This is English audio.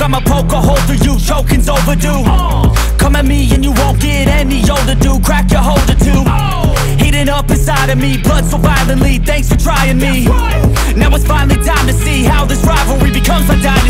fucking take smoke, I'ma poke a hole through you, choking's overdue. Come at me and you won't get any older, dude, crack your holder too. Heating up inside of me, blood so violently, thanks for trying me. Now it's finally time to see how this rivalry becomes my dynasty